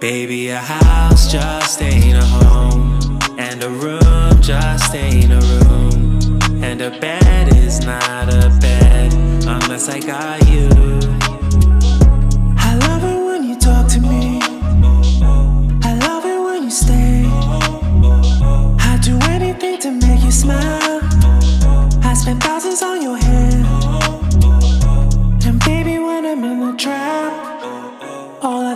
Baby, a house just ain't a home. And a room just ain't a room. And a bed is not a bed unless I got you.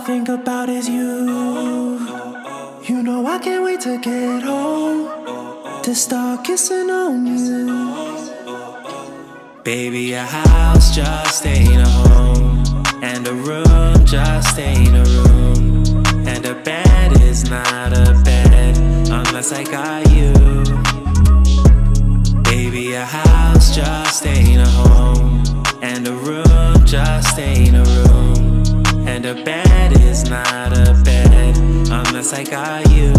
Think about is you. You know I can't wait to get home to start kissing on you. Baby, a house just ain't a home. And a room just ain't a room. And a bed is not a bed unless I got you. Baby, a house just ain't a home. And a room just ain't a room. And a bed is not a bed unless I got you.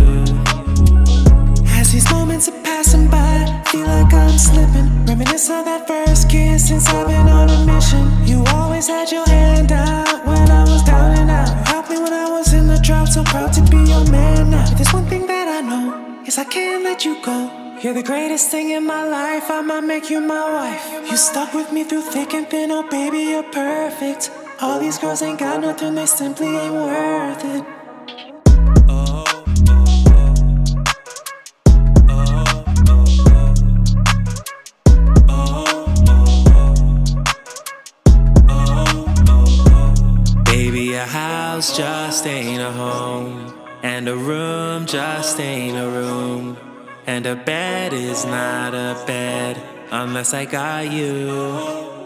As these moments are passing by, feel like I'm slipping. Reminisce of that first kiss since I've been on a mission. You always had your hand out when I was down and out. Helped me when I was in the drought, so proud to be your man now. But there's one thing that I know, is I can't let you go. You're the greatest thing in my life, I might make you my wife. You stuck with me through thick and thin, oh baby, you're perfect. All these girls ain't got nothing, they simply ain't worth it. Baby, a house just ain't a home. And a room just ain't a room. And a bed is not a bed unless I got you.